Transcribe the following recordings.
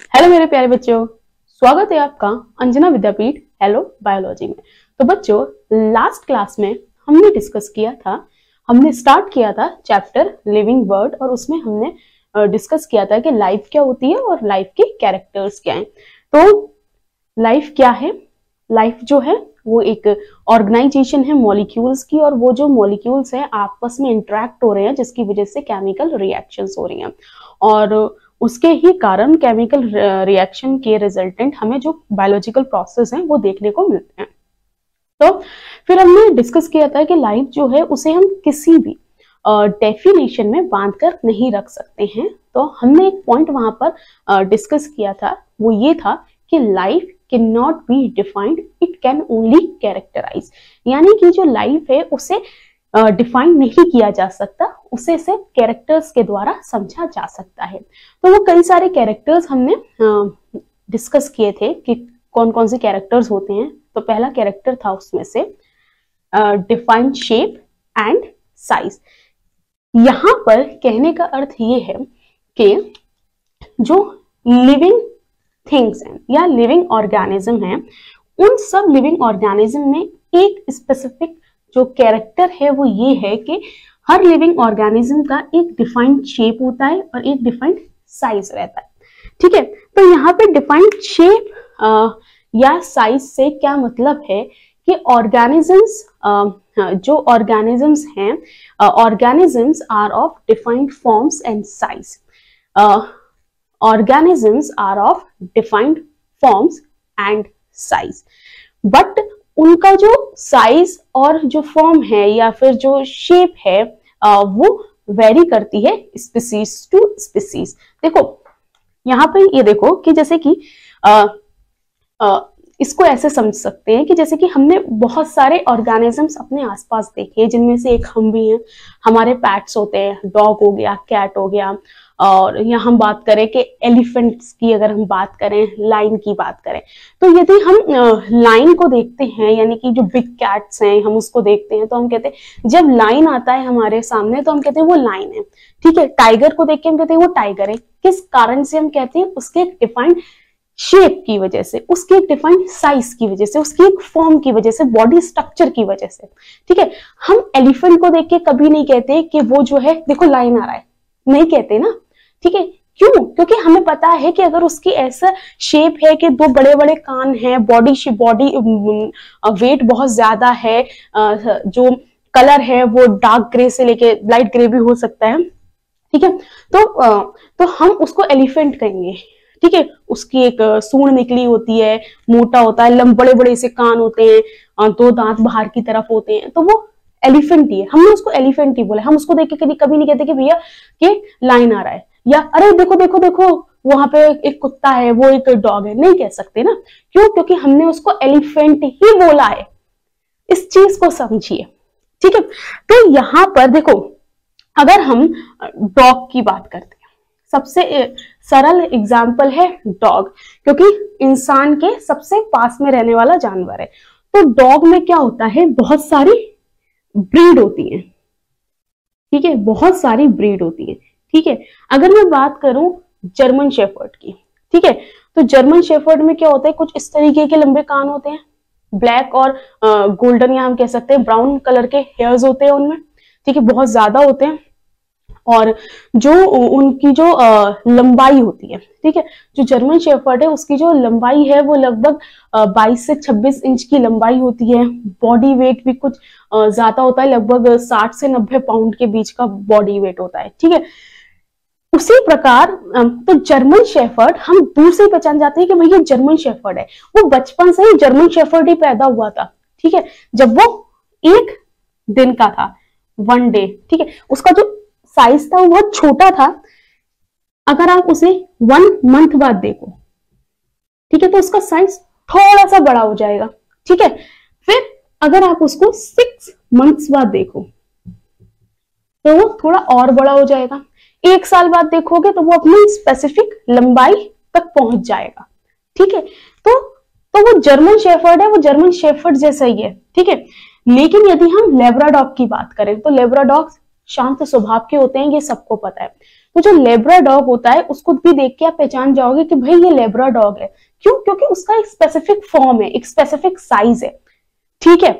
Hello मेरे प्यारे बच्चों। स्वागत है आपका अंजना विद्यापीठ हेलो बायोलॉजी में। तो बच्चों लास्ट क्लास में हमने डिस्कस किया था, हमने स्टार्ट किया था चैप्टर लिविंग वर्ड और उसमें हमने डिस्कस किया था कि लाइफ क्या होती है और लाइफ के कैरेक्टर्स क्या हैं। तो लाइफ क्या है? लाइफ जो है, वो एक ऑर्गेनाइजेशन है मॉलिक्यूल्स की और वो जो मॉलिक्यूल्स हैं, आपस में इंटरेक्ट हो रहे हैं, जिसकी वजह से केमिकल रिएक्शंस हो रही हैं। और उसके ही कारण केमिकल रिएक्शन के रिजल्टेंट हमें जो बायोलॉजिकल प्रोसेस हैं, वो देखने को मिलते हैं। तो फिर हमने डिस्कस किया था कि लाइफ जो है, उसे हम किसी भी डेफिनेशन में बाँध कर नहीं रख सकते हैं। तो हमने एक पॉइंट वहाँ पर डिस्कस किया था। वो ये था कि life can not be defined it can only characterize यानी कि जो लाइफ है, उसे डिफाइन नहीं किया जा सकता उसे सिर्फ़ कैरेक्टर्स के द्वारा समझा जा सकता है। तो वो कई सारे कैरेक्टर्स हमने डिस्कस किए थे कि कौन कौन से कैरेक्टर्स होते हैं। तो पहला कैरेक्टर था उसमें से डिफाइंड शेप एंड साइज़ यहाँ पर कहने का अर्थ ये है कि जो लिविंग थिंग्स हैं या लिविंग ऑर्गेनिज्म हैं, उन सब लिविंग ऑर्गेनिज्म में एक स्पेसिफिक जो कैरेक्टर है वो ये है कि हर लिविंग ऑर्गेनिज्म का एक डिफाइंड शेप होता है और एक डिफाइंड साइज़ रहता है। ठीक है? तो यहाँ पे डिफाइंड शेप या साइज़ से क्या मतलब है कि ऑर्गेनिजम्स जो ऑर्गेनिजम्स हैं organisms are of defined forms and size organisms are of defined forms and size but उनका जो साइज़ और जो फॉर्म है या फिर जो शेप है वो वेरी करती है स्पीसीज टू स्पीसीज देखो यहाँ पे ये देखो कि जैसे कि आ, आ, इसको ऐसे समझ सकते हैं कि जैसे कि हमने बहुत सारे ऑर्गेनिजम्स अपने आसपास देखे जिनमें से एक हम भी हैं। हमारे पैट्स होते हैं डॉग हो गया कैट हो गया और यहाँ हम बात करें कि एलिफेंट्स की अगर हम बात करें लाइन की बात करें तो यदि हम लाइन को देखते हैं, यानी कि जो बिग कैट्स हैं, हम उसको देखते हैं तो हम कहते हैं, जब लाइन आता है हमारे सामने तो हम कहते हैं वो लाइन है। ठीक है टाइगर को देख के हम कहते हैं वो टाइगर है। किस कारण से हम कहते हैं? उसके डिफाइंड शेप की वजह से, उसके एक डिफाइंड साइज़ की वजह से, उसकी एक फॉर्म की वजह से बॉडी स्ट्रक्चर की वजह से। ठीक है, हम एलिफेंट को देख के कभी नहीं कहते कि वो जो है, देखो लाइन आ रहा है। नहीं कहते ना। ठीक है? क्यों? क्योंकि हमें पता है कि अगर उसकी ऐसा शेप है कि दो बड़े बड़े कान हैं बॉडी बॉडी वेट बहुत ज़्यादा है जो कलर है वो डार्क ग्रे से लेके लाइट ग्रे भी हो सकता है, ठीक है? तो तो हम उसको एलिफेंट कहेंगे, ठीक है? उसकी एक सूढ़ निकली होती है, मोटा होता है, लंब बड़े बड़े से कान होते हैं दो दांत बाहर की तरफ़ होते हैं तो वो एलिफेंट ही है। हमने उसको एलिफेंट ही बोला हम उसको देख के कभी नहीं कहते कि भैया ये लाइन आ रहा है। या अरे देखो देखो देखो, वहाँ पे एक कुत्ता है, वो एक डॉग है, नहीं कह सकते ना। क्यों? क्योंकि हमने उसको एलिफेंट ही बोला है। इस चीज़ को समझिए, ठीक है? तो यहाँ पर देखो, अगर हम डॉग की बात करते हैं, सबसे सरल एग्ज़ाम्पल है डॉग क्योंकि इंसान के सबसे पास में रहने वाला जानवर है। तो डॉग में क्या होता है? बहुत सारी ब्रीड होती है, ठीक है? बहुत सारी ब्रीड होती है। ठीक है? अगर मैं बात करूँ जर्मन शेफर्ड की, ठीक है? तो जर्मन शेफर्ड में क्या होता है? कुछ इस तरीके के लंबे कान होते हैं। ब्लैक और गोल्डन या हम कह सकते हैं, ब्राउन कलर के हेयर्स होते हैं उनमें, ठीक है? बहुत ज़्यादा होते हैं। और जो उनकी जो लंबाई होती है, ठीक है? जो जर्मन शेफर्ड है, उसकी जो लंबाई है, वो लगभग 22 से 26 इंच की लंबाई होती है। बॉडी वेट भी कुछ ज़्यादा होता है, लगभग 60 से 90 पाउंड के बीच का बॉडी वेट होता है, ठीक है? उसी प्रकार तो जर्मन शेफर्ड, हम दूर से पहचान जाते हैं कि भाई ये जर्मन शेफर्ड है। वो बचपन से ही जर्मन शेफर्ड ही पैदा हुआ था, ठीक है? जब वो एक दिन का था वन डे ठीक है? उसका जो साइज़ था वो बहुत छोटा था। अगर आप उसे वन मंथ बाद देखो, ठीक है? तो उसका साइज़ थोड़ा सा बड़ा हो जाएगा, ठीक है? फिर अगर आप उसको सिक्स मंथ्स बाद देखो तो वो थोड़ा और बड़ा हो जाएगा। एक साल बाद देखोगे तो वो अपनी स्पेसिफिक लंबाई तक पहुँच जाएगा। ठीक है? तो तो वो जर्मन शेफर्ड है, वो जर्मन शेफर्ड जैसा ही है। ठीक है? लेकिन यदि हम लेब्राडॉग की बात करें तो लेब्राडॉग शांत स्वभाव के होते हैं, ये सबको पता है। तो जो लेब्राडॉग होता है, उसको भी देख के आप पहचान जाओगे कि भाई ये लेब्राडॉग है। क्यों? क्योंकि उसका एक स्पेसिफिक फॉर्म है, एक स्पेसिफिक साइज़ है। ठीक है?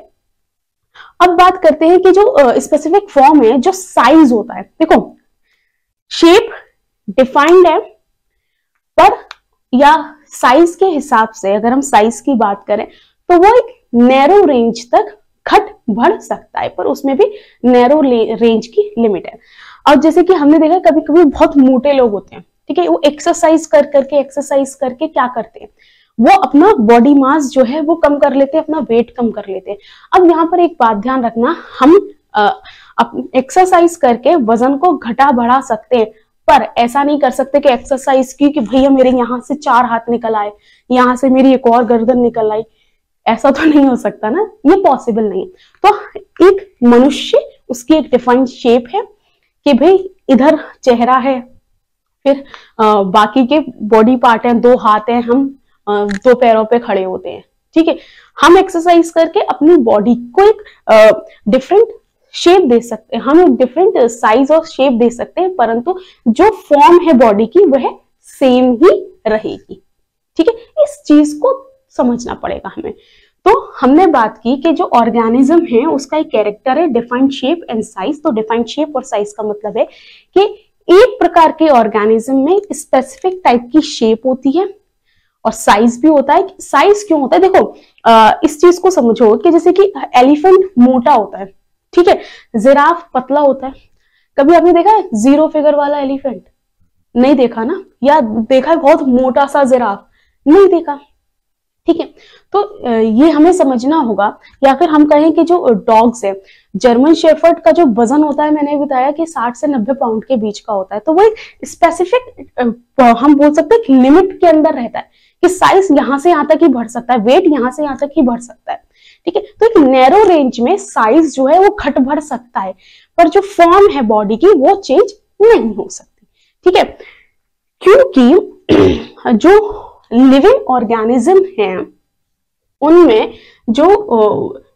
अब बात करते हैं कि जो स्पेसिफिक फॉर्म है, जो साइज़ होता है। देखो शेप डिफाइंड है, पर या साइज़ के हिसाब से अगर हम साइज़ की बात करें तो वो एक नैरो रेंज तक घट बढ़ सकता है, पर उसमें भी नैरो रेंज की लिमिट है। और जैसे कि हमने देखा कभी कभी बहुत मोटे लोग होते हैं, ठीक है, वो एक्सरसाइज कर करके एक्सरसाइज करके क्या करते हैं? वो अपना बॉडी मास जो है, वो कम कर लेते हैं, अपना वेट कम कर लेते हैं। अब यहाँ पर एक बात ध्यान रखना, हम एक्सरसाइज करके वज़न को घटा बढ़ा सकते हैं। पर ऐसा नहीं कर सकते कि एक्सरसाइज की कि भैया मेरे यहाँ से चार हाथ निकल आए, यहाँ से मेरी एक और गर्दन निकल आई। ऐसा तो नहीं हो सकता ना, ये पॉसिबल नहीं तो एक मनुष्य, उसकी एक डिफाइंड शेप है कि भाई इधर चेहरा है, फिर बाकी के बॉडी पार्ट हैं, दो हाथ हैं, हम दो पैरों पे खड़े होते हैं। ठीक है? हम एक्सरसाइज करके अपनी बॉडी को एक डिफरेंट शेप दे सकते हैं। हम एक डिफरेंट साइज़ और शेप दे सकते हैं परंतु जो फॉर्म है बॉडी की वह सेम ही रहेगी। ठीक है? इस चीज़ को समझना पड़ेगा हमें। तो हमने बात की कि जो ऑर्गेनिज्म है उसका एक कैरेक्टर है डिफाइंड शेप एंड साइज़ तो डिफाइंड शेप और साइज़ का मतलब है कि एक प्रकार के ऑर्गेनिज्म में स्पेसिफिक टाइप की शेप होती है और साइज़ भी होता है। साइज़ क्यों होता है? देखो आ, इस चीज़ को समझो कि जैसे कि एलिफेंट मोटा होता है। ठीक है? जिराफ पतला होता है। कभी आपने देखा है? ज़ीरो फिगर वाला एलिफेंट नहीं देखा ना? या देखा है बहुत मोटा सा जिराफ? नहीं देखा। ठीक है? तो ये हमें समझना होगा, या फिर हम कहें कि जो डॉग्स है जर्मन शेफर्ड का जो वज़न होता है, मैंने बताया कि 60 से 90 पाउंड के बीच का होता है। तो वो एक स्पेसिफिक हम बोल सकते हैं लिमिट के अंदर रहता है, कि साइज़ यहाँ से यहाँ तक ही बढ़ सकता है वेट यहाँ से यहाँ तक ही बढ़ सकता है। ठीक है? तो एक नैरो रेंज में साइज़ जो है वो घट बढ़ सकता है, पर जो फॉर्म है बॉडी की, वो चेंज नहीं हो सकती। ठीक है? क्योंकि जो लिविंग ऑर्गेनिज्म है, उनमें जो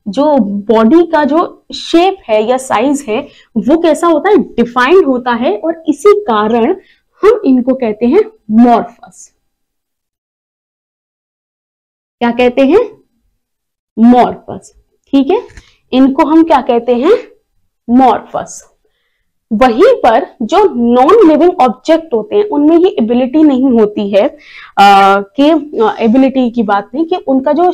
जो बॉडी का जो शेप है या साइज़ है, वो कैसा होता है? डिफाइंड होता है और इसी कारण हम इनको कहते हैं मॉर्फस क्या कहते हैं? मॉर्फस। ठीक है? इनको हम क्या कहते हैं? मॉर्फस। वहीं पर जो नॉन लिविंग ऑब्जेक्ट होते हैं, उनमें ये एबिलिटी नहीं होती है। कि एबिलिटी की बात नहीं, कि उनका जो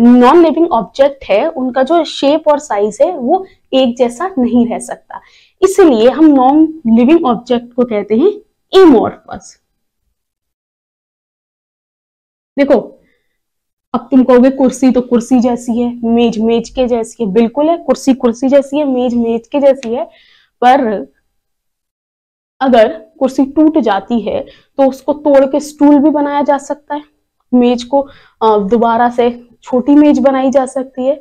नॉन लिविंग ऑब्जेक्ट है, उनका जो शेप और साइज़ है, वो एक जैसा नहीं रह सकता। इसलिए हम नॉन लिविंग ऑब्जेक्ट को कहते हैं इमोर्फस देखो अब तुम कहोगे कुर्सी तो कुर्सी जैसी है, मेज मेज के जैसी है। बिल्कुल है, कुर्सी कुर्सी जैसी है, मेज मेज के जैसी है। पर अगर कुर्सी टूट जाती है तो उसको तोड़ के स्टूल भी बनाया जा सकता है। मेज को दोबारा से छोटी मेज बनाई जा सकती है।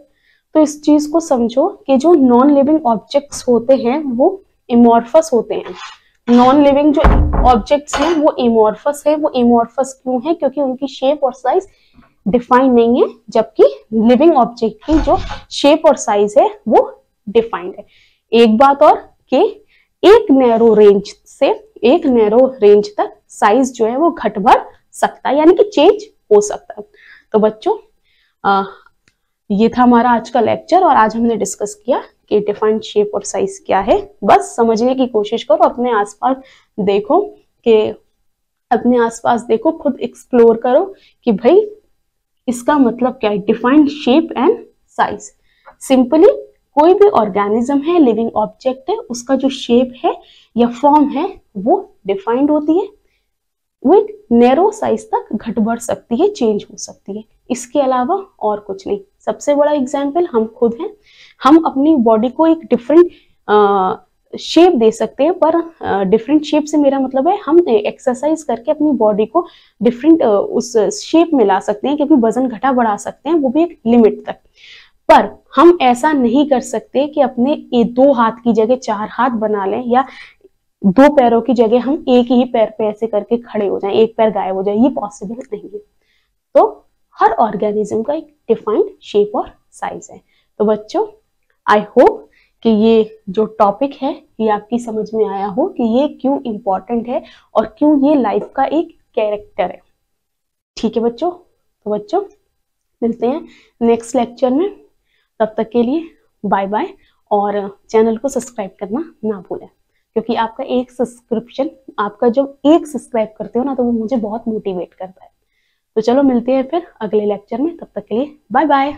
तो इस चीज़ को समझो कि जो नॉन लिविंग ऑब्जेक्ट्स होते हैं, वो इमोर्फस होते हैं। नॉन लिविंग जो ऑब्जेक्ट्स हैं, वो इमोर्फस है। वो इमोर्फस क्यों है? क्योंकि उनकी शेप और साइज़ डिफाइंड नहीं है, जबकि लिविंग ऑब्जेक्ट की जो शेप और साइज़ है, वो डिफाइंड है। एक बात और कि एक नैरो रेंज से एक नैरो रेंज तक साइज़ जो है वो घट बढ़ सकता है, यानी कि चेंज हो सकता है। तो बच्चों ये था हमारा आज का लेक्चर और आज हमने डिस्कस किया कि डिफाइंड शेप और साइज़ क्या है। बस समझने की कोशिश करो, अपने आसपास देखो कि अपने आसपास देखो, खुद एक्सप्लोर करो कि भाई इसका मतलब क्या है? Defined shape and size simply कोई भी ऑर्गेनिज्म है लिविंग ऑब्जेक्ट है, उसका जो शेप है या फॉर्म है, वो डिफाइंड होती है। वो एक नैरो साइज़ तक घट बढ़ सकती है चेंज हो सकती है। इसके अलावा और कुछ नहीं। सबसे बड़ा एग्ज़ाम्पल हम खुद हैं। हम अपनी बॉडी को एक डिफरेंट शेप दे सकते हैं, पर डिफरेंट शेप से मेरा मतलब है, हम एक्सरसाइज करके अपनी बॉडी को डिफरेंट उस शेप में ला सकते हैं, क्योंकि वज़न घटा बढ़ा सकते हैं, वो भी एक लिमिट तक। पर हम ऐसा नहीं कर सकते कि अपने ये दो हाथ की जगह चार हाथ बना लें, या दो पैरों की जगह हम एक ही पैर पे ऐसे करके खड़े हो जाएँ, एक पैर गायब हो जाए, ये पॉसिबल नहीं है। तो हर ऑर्गेनिज्म का एक डिफाइंड शेप और साइज़ है। तो बच्चों आई होप कि ये जो टॉपिक है ये आपकी समझ में आया हो कि ये क्यों इंपॉर्टेंट है और क्यों ये लाइफ का एक कैरेक्टर है। ठीक है बच्चों? तो बच्चों, मिलते हैं नेक्स्ट लेक्चर में। तब तक के लिए बाय बाय और चैनल को सब्सक्राइब करना ना भूलें, क्योंकि आपका एक सब्सक्रिप्शन आपका जब एक सब्सक्राइब करते हो ना तो वो मुझे बहुत मोटिवेट करता है। तो चलो मिलते हैं फिर अगले लेक्चर में। तब तक के लिए बाय बाय